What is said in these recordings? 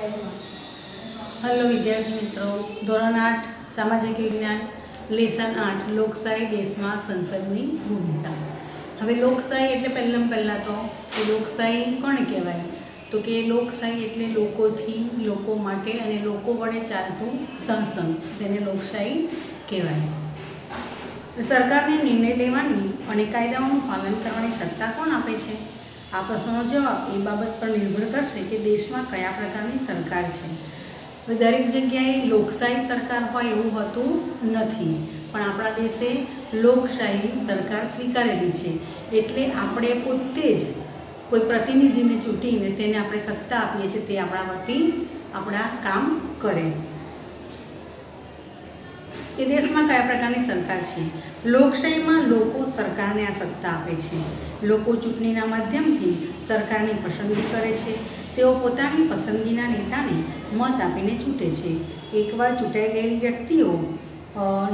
Hello વિદ્યાર્થી મિત્રો. ધોરણ આઠ, સામાજિક વિજ્ઞાન, લેસન આઠ, લોકશાહી દેશમાં સંસદની ભૂમિકા. હવે લોકશાહી એટલે પહેલાં પહેલાં તો કે લોકશાહી કોણ કહેવાય? તો કે લોકશાહી એટલે લોકોથી લોકો માટે અને લોકો વડે ચાલતું સંસંગ તેને લોકશાહી કહેવાય. સરકારને નિર્ણય લેવાની અને કાયદાઓનું પાલન કરવાની સત્તા કોણ આપે છે? આ પ્રશ્નનો જવાબ એ બાબત પર નિર્ભર કરશે કે દેશમાં કયા પ્રકારની સરકાર છે. દરેક જગ્યાએ લોકશાહી સરકાર હોય એવું હોતું નથી. પણ આપણા દેશે લોકશાહી સરકાર સ્વીકારેલી છે. એટલે આપણે પોતે જ કોઈ પ્રતિનિધિને ચૂંટીને તેને આપણે સત્તા આપીએ છીએ તે આપણા વતી આપણા કામ કરે. કે દેશમાં કયા પ્રકારની સરકાર છે? લોકશાહીમાં લોકો સરકારને આ સત્તા આપે છે. લોકો ચૂંટણીના માધ્યમથી સરકારની પસંદગી કરે છે. તેઓ પોતાની પસંદગીના નેતાને મત આપીને ચૂંટે છે. એકવાર ચૂંટાઈ ગયેલી વ્યક્તિઓ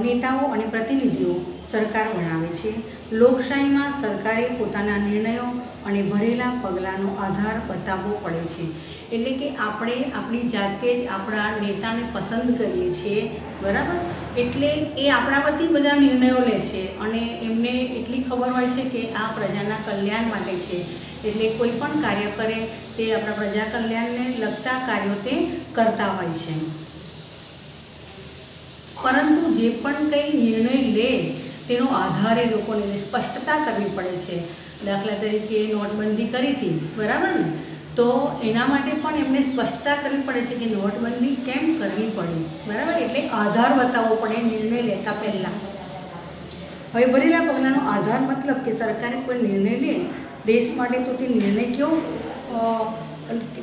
નેતાઓ અને પ્રતિનિધિઓ સરકાર બનાવે છે. લોકશાહીમાં સરકારે પોતાના નિર્ણયો અને ભરેલા પગલાંનો આધાર બતાવવો પડે છે. એટલે કે આપણે આપણી જાતે જ આપણા નેતાને પસંદ કરીએ છીએ. બરાબર? એટલે એ આપણા પરથી બધા નિર્ણયો લે છે અને એમને એટલી ખબર હોય છે કે આ પ્રજાના કલ્યાણ માટે છે. એટલે કોઈ પણ કાર્ય કરે તે આપણા પ્રજા કલ્યાણને લગતા કાર્યો તે કરતા હોય છે. પરંતુ જે પણ કંઈ નિર્ણય લે તેનો આધારે લોકોને સ્પષ્ટતા કરવી પડે છે. દાખલા તરીકે નોટબંધી કરી હતી, બરાબર ને? તો એના માટે પણ એમને સ્પષ્ટતા કરવી પડે છે કે નોટબંધી કેમ કરવી પડી? બરાબર? એટલે આધાર બતાવવો પડે, નિર્ણય લેતા પહેલાં. હવે ભરેલા પગલાંનો આધાર મતલબ કે સરકારે કોઈ નિર્ણય લે, દેશ માટે તો તે નિર્ણય કેવો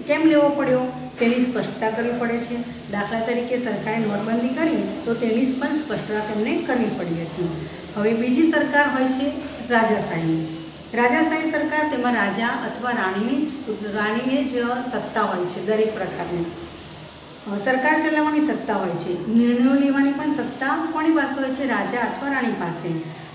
કેમ લેવો પડ્યો? તેની સ્પષ્ટતા કરવી પડે છે. દાખલા તરીકે સરકારે નોટબંધી કરી, તો તેની પણ સ્પષ્ટતા તેમને કરવી પડી હતી. હવે બીજી સરકાર હોય છે રાજાશાહી. રાજાશાહી સરકાર તેમાં રાજા અથવા રાણીની જ રાણીને જ સત્તા હોય છે, દરેક પ્રકારની. સરકાર ચલાવવાની સત્તા હોય છે, નિર્ણયો લેવાની પણ સત્તા કોની પાસે હોય છે, રાજા અથવા રાણી પાસે?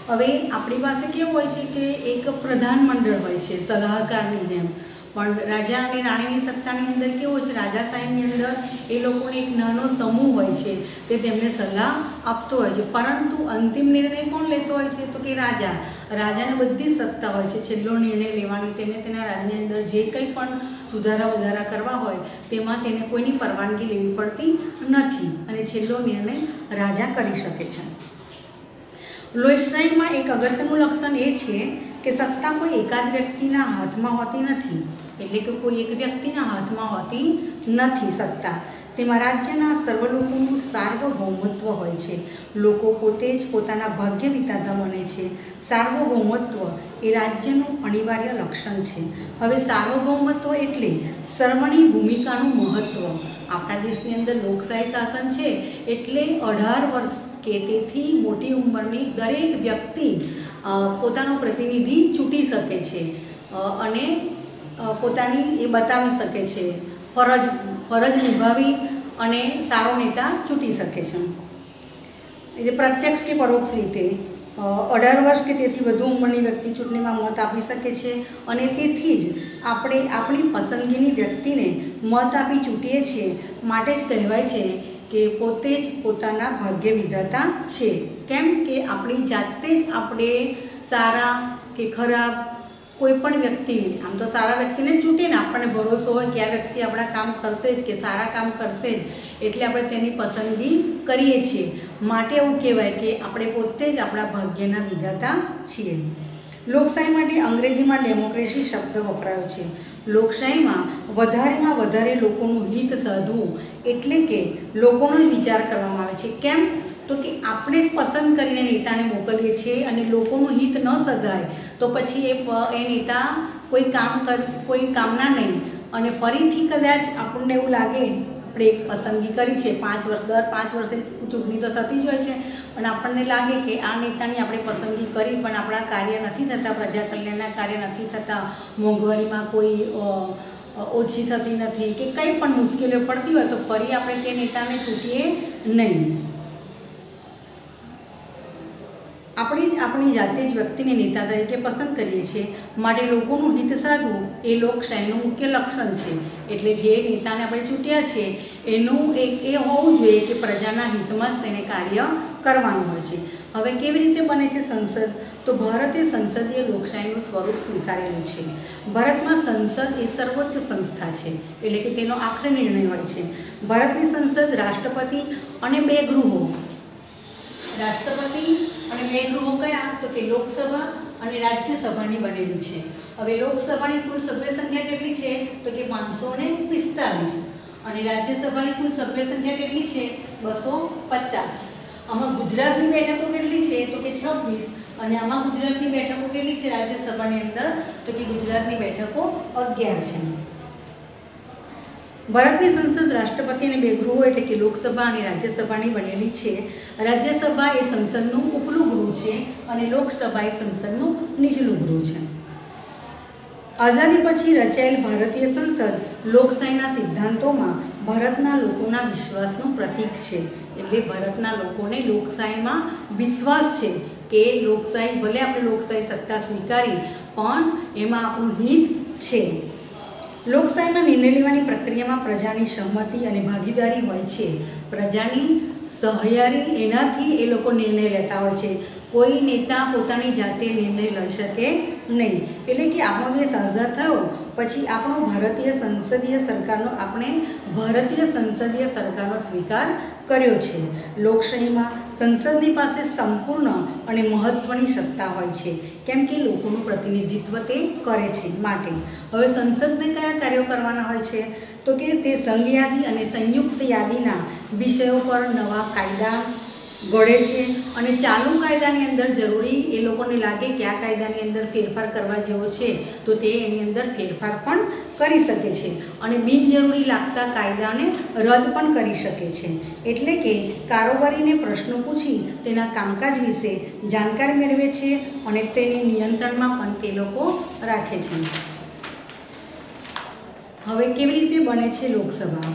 હવે આપણી પાસે કેવું હોય છે કે એક પ્રધાનમંડળ હોય છે, સલાહકારની જેમ. પણ રાજા અને રાણીની સત્તાની અંદર કેવું છે? સાહેબની અંદર એ લોકોને એક નાનો સમૂહ હોય છે તે તેમને સલાહ આપતો હોય છે. પરંતુ અંતિમ નિર્ણય કોણ લેતો હોય છે? તો કે રાજા. રાજાને બધી સત્તા હોય છે. છેલ્લો નિર્ણય લેવાની તેને તેના રાજની અંદર જે કંઈ પણ સુધારા વધારા કરવા હોય, તેમાં તેને કોઈની પરવાનગી લેવી પડતી નથી અને છેલ્લો નિર્ણય રાજા કરી શકે છે. લોકશાહીમાં એક અગત્યનું લક્ષણ એ છે કે સત્તા કોઈ એકાદ વ્યક્તિના હાથમાં હોતી નથી. એટલે કે કોઈ એક વ્યક્તિના હાથમાં હોતી નથી સત્તા. તેમાં રાજ્યના સર્વ લોકોનું સાર્વભૌમત્વ હોય છે. લોકો પોતે જ પોતાના ભાગ્ય વિધાતા બને છે. સાર્વભૌમત્વ એ રાજ્યનું અનિવાર્ય લક્ષણ છે. હવે સાર્વભૌમત્વ એટલે સર્વની ભૂમિકાનું મહત્ત્વ આપણા દેશની અંદર લોકશાહી શાસન છે એટલે અઢાર વર્ષ કે તેથી મોટી ઉંમરની દરેક વ્યક્તિ પોતાનો પ્રતિનિધિ ચૂંટી શકે છે. અને પોતાની એ બતાવી શકે છે. ફરજ ફરજ નિભાવી અને સારો નેતા ચૂંટી શકે છે. એટલે પ્રત્યક્ષ કે પરોક્ષ રીતે અઢાર વર્ષ કે તેથી વધુ ઉંમરની વ્યક્તિ ચૂંટણીમાં મત આપી શકે છે અને તેથી જ આપણે આપણી પસંદગીની વ્યક્તિને મત આપી ચૂંટીએ છીએ, માટે જ કહેવાય છે કે પોતે જ પોતાના ભાગ્ય વિધાતા છે. કેમ કે આપણી જાતે જ આપણે સારા કે ખરાબ કોઈ પણ વ્યક્તિ, આમ તો સારા વ્યક્તિને ચૂંટીને આપણને ભરોસો હોય કે આ વ્યક્તિ આપણા કામ કરશે જ કે સારા કામ કરશે જ, એટલે આપણે તેની પસંદગી કરીએ છીએ. માટે એવું કહેવાય કે આપણે પોતે જ આપણા ભાગ્યના વિધાતા છીએ. લોકશાહી માટે અંગ્રેજીમાં ડેમોક્રેસી શબ્દ વપરાયો છે. લોકશાહીમાં વધારેમાં વધારે લોકોનું હિત સાધવું એટલે કે લોકોનો વિચાર કરવામાં આવે છે. કેમ? તો કે આપણે જ પસંદ કરીને નેતાને મોકલીએ છીએ અને લોકોનું હિત ન સધાય તો પછી એ એ નેતા કોઈ કામ કર, કોઈ કામના નહીં અને ફરીથી કદાચ આપણને એવું લાગે આપણે એક પસંદગી કરી છે. પાંચ વર્ષ દર પાંચ વર્ષે ચૂંટણી તો થતી જ હોય છે. પણ આપણને લાગે કે આ નેતાની આપણે પસંદગી કરી, પણ આપણા કાર્ય નથી થતા પ્રજા કલ્યાણના કાર્ય નથી થતા, મોંઘવારીમાં કોઈ ઓછી થતી નથી કે કંઈ પણ મુશ્કેલીઓ પડતી હોય તો ફરી આપણે તે નેતાને ચૂંટીએ નહીં. આપણી જ આપણી જાતે જ વ્યક્તિને નેતા તરીકે પસંદ કરીએ છીએ. માટે લોકોનું હિત સાધવું એ લોકશાહીનું મુખ્ય લક્ષણ છે. એટલે જે નેતાને આપણે ચૂંટ્યા છે, એનું એક એ હોવું જોઈએ કે પ્રજાના હિતમાં જ તેને કાર્ય કરવાનું હોય છે. હવે કેવી રીતે બને છે સંસદ? તો ભારતે સંસદીય લોકશાહીનું સ્વરૂપ સ્વીકારેલું છે. ભારતમાં સંસદ એ સર્વોચ્ચ સંસ્થા છે, એટલે કે તેનો આખરી નિર્ણય હોય છે. ભારતની સંસદ રાષ્ટ્રપતિ અને બે ગૃહો. રાષ્ટ્રપતિ અને બે ગૃહો કયા? તો કે લોકસભા અને રાજ્યસભાની બનેલી છે. હવે લોકસભાની કુલ સભ્ય સંખ્યા કેટલી છે? તો કે પાંચસો ને પિસ્તાલીસ. અને રાજ્યસભાની કુલ સભ્ય સંખ્યા કેટલી છે? બસો પચાસ. આમાં ગુજરાતની બેઠકો કેટલી છે? તો કે છવ્વીસ. અને આમાં ગુજરાતની બેઠકો કેટલી છે રાજ્યસભાની અંદર? તો કે ગુજરાતની બેઠકો અગિયાર છે. ભારતની સંસદ રાષ્ટ્રપતિ અને બે ગૃહો એટલે કે લોકસભા અને રાજ્યસભાની બનેલી છે. રાજ્યસભા એ સંસદનું ઉપલું ગૃહ છે અને લોકસભા એ સંસદનું નીચલું ગૃહ છે. આઝાદી પછી રચાયેલ ભારતીય સંસદ લોકશાહીના સિદ્ધાંતોમાં ભારતના લોકોના વિશ્વાસનું પ્રતીક છે. એટલે ભારતના લોકોને લોકશાહીમાં વિશ્વાસ છે કે લોકશાહી ભલે આપણે લોકશાહી સત્તા સ્વીકારી, પણ એમાં આપણું હિત છે. લોકશાહીમાં નિર્ણય લેવાની પ્રક્રિયામાં પ્રજાની સહમતિ અને ભાગીદારી હોય છે. પ્રજાની સહયારી એનાથી એ લોકો નિર્ણય લેતા હોય છે. કોઈ નેતા પોતાની જાતે નિર્ણય લઈ શકે નહીં. એટલે કે આપણો દેશ આઝાદ થયો, પછી આપણો ભારતીય સંસદીય સરકારનો આપણે ભારતીય સંસદીય સરકારનો સ્વીકાર કર્યો છે. લોકશાહીમાં સંસદની પાસે સંપૂર્ણ અને મહત્ત્વની સત્તા હોય છે, કેમ કે લોકોનું પ્રતિનિધિત્વ તે કરે છે માટે. હવે સંસદને કયા કાર્યો કરવાના હોય છે? તો કે તે સંઘ અને સંયુક્ત યાદીના વિષયો પર નવા કાયદા ઘડે છે અને ચાલુ કાયદાની અંદર જરૂરી એ લોકોને લાગે કે આ કાયદાની અંદર ફેરફાર કરવા જેવો છે, તો તે એની અંદર ફેરફાર પણ કરી શકે છે. અને બિનજરૂરી લાગતા કાયદાને રદ પણ કરી શકે છે. એટલે કે કારોબારીને પ્રશ્નો પૂછી તેના કામકાજ વિશે જાણકાર મેળવે છે અને તેને નિયંત્રણમાં પણ તે લોકો રાખે છે. હવે કેવી રીતે બને છે લોકસભા?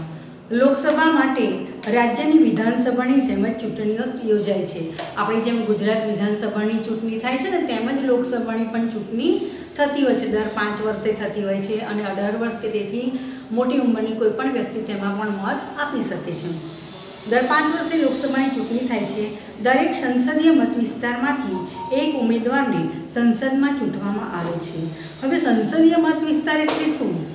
લોકસભા માટે રાજ્યની વિધાનસભાની જેમ જ ચૂંટણીઓ યોજાય છે. આપણી જેમ ગુજરાત વિધાનસભાની ચૂંટણી થાય છે ને, તેમ જ લોકસભાની પણ ચૂંટણી થતી હોય છે. દર પાંચ વર્ષે થતી હોય છે અને અઢાર વર્ષ કે તેથી મોટી ઉંમરની કોઈ પણ વ્યક્તિ તેમાં પણ મત આપી શકે છે. દર પાંચ વર્ષે લોકસભાની ચૂંટણી થાય છે. દરેક સંસદીય મત વિસ્તારમાંથી એક ઉમેદવારને સંસદમાં ચૂંટવામાં આવે છે. હવે સંસદીય મત વિસ્તાર એટલે શું?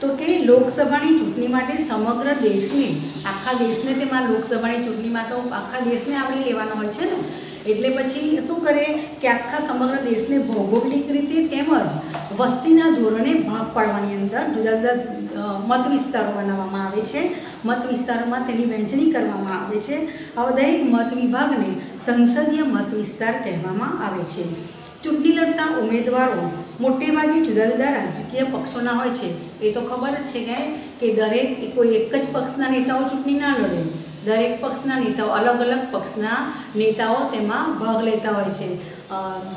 તો કે લોકસભાની ચૂંટણી માટે સમગ્ર દેશને, આખા દેશને તેમાં લોકસભાની ચૂંટણીમાં તો આખા દેશને આવરી લેવાનો હોય છે ને? એટલે પછી શું કરે કે આખા સમગ્ર દેશને ભૌગોલિક રીતે તેમજ વસ્તીના ધોરણે ભાગ પાડવાની અંદર જુદા જુદા મત વિસ્તારો બનાવવામાં આવે છે. મત વિસ્તારોમાં તેની વહેંચણી કરવામાં આવે છે. આવા દરેક મત વિભાગને સંસદીય મત વિસ્તાર કહેવામાં આવે છે. ચૂંટણી લડતા ઉમેદવારો મોટે ભાગે જુદા જુદા રાજકીય પક્ષોના હોય છે. એ તો ખબર જ છે કે દરેક કોઈ એક જ પક્ષના નેતાઓ ચૂંટણી ના લડે. દરેક પક્ષના નેતાઓ અલગ અલગ પક્ષના નેતાઓ તેમાં ભાગ લેતા હોય છે.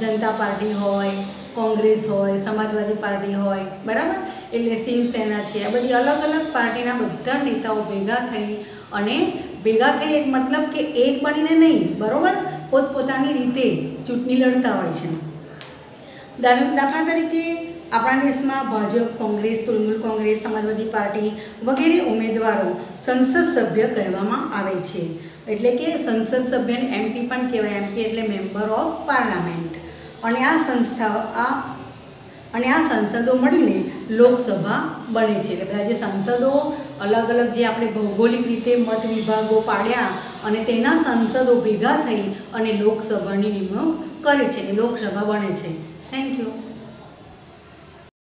જનતા પાર્ટી હોય, કોંગ્રેસ હોય, સમાજવાદી પાર્ટી હોય, બરાબર? એટલે શિવસેના છે, આ બધી અલગ અલગ પાર્ટીના બધા નેતાઓ ભેગા થઈ અને ભેગા થઈ મતલબ કે એક બનીને નહીં, બરાબર? પોતપોતાની રીતે ચૂંટણી લડતા હોય છે. દાખલા તરીકે આપણા દેશમાં ભાજપ, કોંગ્રેસ, તૃણમૂલ કોંગ્રેસ, સમાજવાદી પાર્ટી વગેરે ઉમેદવારો સંસદ સભ્ય કહેવામાં આવે છે. એટલે કે સંસદ સભ્યને એમપી પણ કહેવાય એમપી એટલે મેમ્બર ઓફ પાર્લામેન્ટ. અને આ સંસ્થા, આ, અને આ સંસદો મળીને લોકસભા બને છે. એટલે બધા જે સંસદો અલગ અલગ જે આપણે ભૌગોલિક રીતે મત વિભાગો પાડ્યા અને તેના સંસદો ભેગા થઈ અને લોકસભાની નિમણૂક કરે છે, લોકસભા બને છે. Thank you.